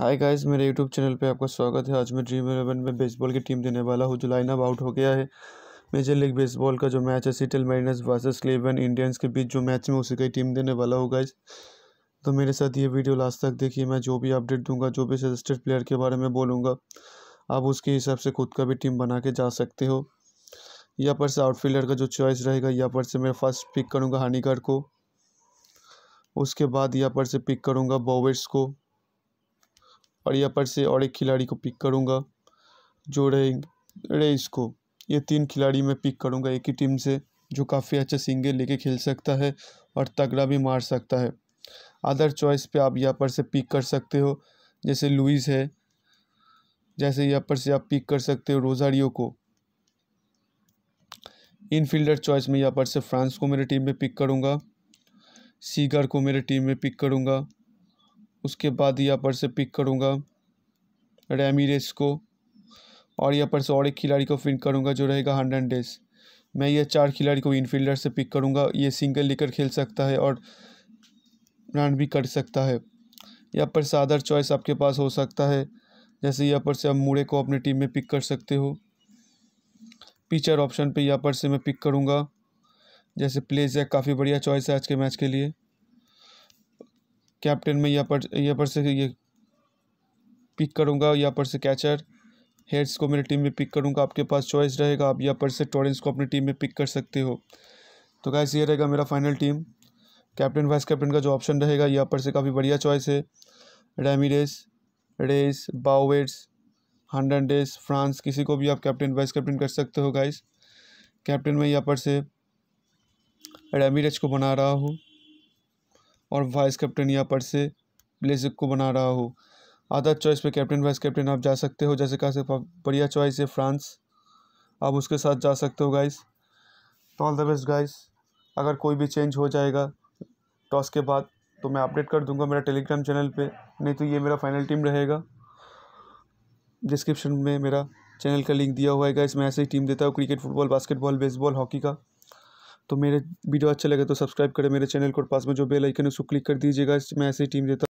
हाय guys मेरे YouTube channel पे आपका स्वागत है। आज मैं ड्रीम इलेवन में बेसबॉल की टीम देने वाला हूँ, जो लाइन अप आउट हो गया है। मेजर लीग बेसबॉल का जो मैच है Seattle Mariners versus Cleveland Indians के बीच जो मैच में उसी का टीम देने वाला हूँ गाइस तो मेरे साथ ये वीडियो लास्ट तक देखिए, मैं जो भी अपडेट दूँगा, जो भी सजेस्टेड प्लेयर के बारे में बोलूँगा, आप उसके हिसाब से खुद का भी टीम बना के जा सकते हो। यहाँ पर से आउटफील्डर का जो चॉइस रहेगा, यहाँ पर से मैं फ़र्स्ट पिक करूँगा हानिकर को। उसके बाद यहाँ पर से पिक करूँगा बोवेट्स को। और यहाँ पर से और एक खिलाड़ी को पिक करूँगा, जो रहे रेस को ये तीन खिलाड़ी मैं पिक करूँगा एक ही टीम से, जो काफ़ी अच्छा सिंगल लेके खेल सकता है और तगड़ा भी मार सकता है। अदर चॉइस पे आप यहाँ पर से पिक कर सकते हो, जैसे लुइस है, जैसे यहाँ पर से आप पिक कर सकते हो रोजारियो को। इनफील्डर चॉइस में यहाँ पर से फ्रांस को मेरे टीम में पिक करूँगा सीगर को मेरे टीम में पिक करूँगा। उसके बाद यहाँ पर से पिक करूँगा रेमीरेस को और यहाँ पर से और एक खिलाड़ी को पिक करूँगा जो रहेगा हंड्रेड डेज़ मैं ये चार खिलाड़ी को इनफील्डर से पिक करूँगा। ये सिंगल लेकर खेल सकता है और रन भी कर सकता है। यहाँ पर से अदर चॉइस आपके पास हो सकता है। जैसे यहाँ पर से आप मूड़े को अपने टीम में पिक कर सकते हो। पिचर ऑप्शन पे यहाँ पर से मैं पिक करूँगा। जैसे प्लेज है काफ़ी बढ़िया चॉइस है आज के मैच के लिए। कैप्टन में यहाँ पर यहाँ पर से ये पिक करूँगा यहाँ पर से कैचर हेड्स को मेरी टीम में पिक करूँगा, आपके पास चॉइस रहेगा, आप यहाँ पर से टॉरेंस को अपनी टीम में पिक कर सकते हो। तो गैस ये रहेगा मेरा final team captain vice captain का जो ऑप्शन रहेगा, यहाँ पर से काफ़ी बढ़िया चॉइस है। रेमिरेस रेस बाउवेट्स हंड्रेड डेज़ फ्रांस किसी को भी आप कैप्टन वाइस कैप्टन कर सकते हो गाइस कैप्टन में यहाँ पर से रेमिरेज को बना रहा हूँ। और वाइस कैप्टन यहाँ पर से ब्लेजिक को बना रहा हो। आधा चॉइस पे कैप्टन, वाइस कैप्टन, आप जा सकते हो। जैसे कहा बढ़िया चॉइस है फ्रांस। आप उसके साथ जा सकते हो गाइस तो ऑल द बेस्ट गाइस अगर कोई भी चेंज हो जाएगा टॉस के बाद तो मैं अपडेट कर दूँगा मेरा टेलीग्राम चैनल पे। नहीं तो ये मेरा फाइनल टीम रहेगा। डिस्क्रिप्शन में मेरा चैनल का लिंक दिया हुआ है गाइस मैं ऐसे ही टीम देता हूँ cricket football basketball baseball hockey का। तो मेरे वीडियो अच्छा लगे तो सब्सक्राइब करें मेरे चैनल को पास में जो बेल आइकन है, उसको क्लिक कर दीजिएगा। मैं ऐसे ही टीम देता